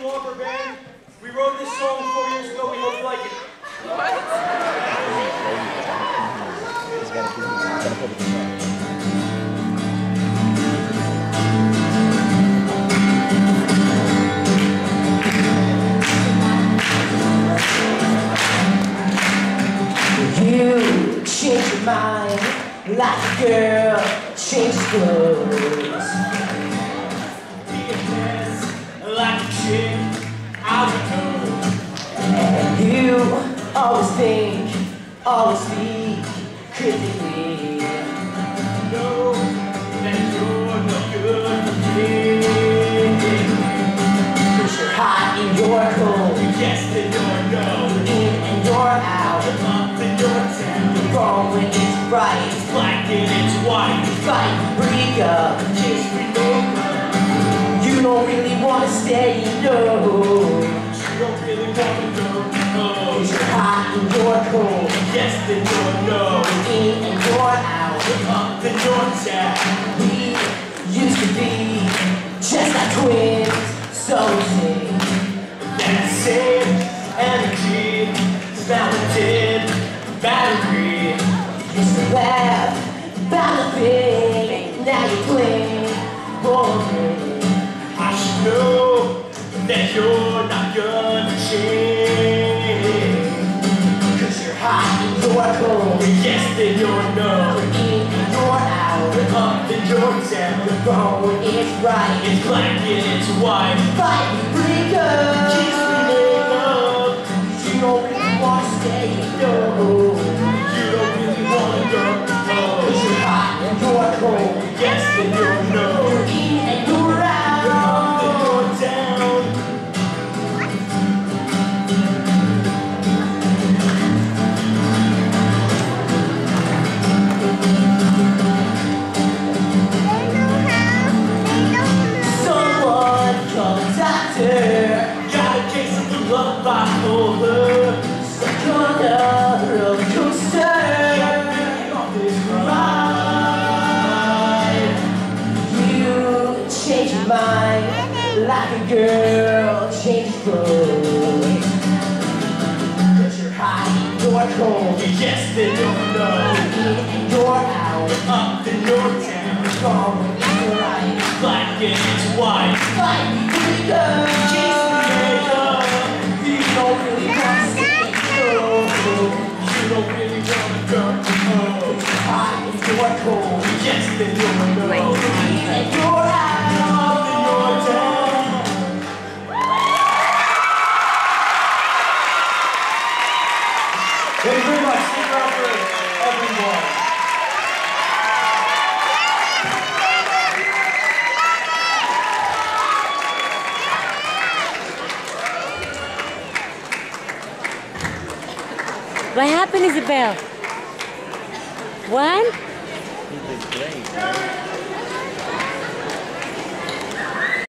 Band. We wrote this song four years ago. We hope you like it. You change your mind like a girl changes clothes. Like a chick, of And you always think, always speak critically. know that you're no good for me. Cause you're hot and you're cold, Yes, then you're no. in and you're out. You're Up in You're Wrong when it's right, It's black and it's white. fight, break up. No. You don't really. Oh, Cause you're hot and you're cold, yes, you're no. in and you're out. We used to be just like twins, so same energy, battery. To now you're playing boring. I should know that you're not gonna change. Cause you're hot you're cold, Yes, then you're no. in you're out. Up in your town. Wrong when it's right, It's black and it's white. fight, break Kiss me up. make up. You don't really wanna stay, no. Like a girl changes clothes. Cause you're hot you're cold. Yes, then you're no. In and you're out. Up in your town. It's right. Black and it's white. Fight break Kiss me make up. up. Thank you very much. Stick around for everyone. What happened, Isabel? One? He did great.